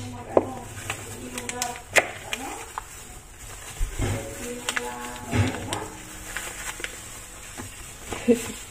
mo mag ano, ano? Ilura, ano?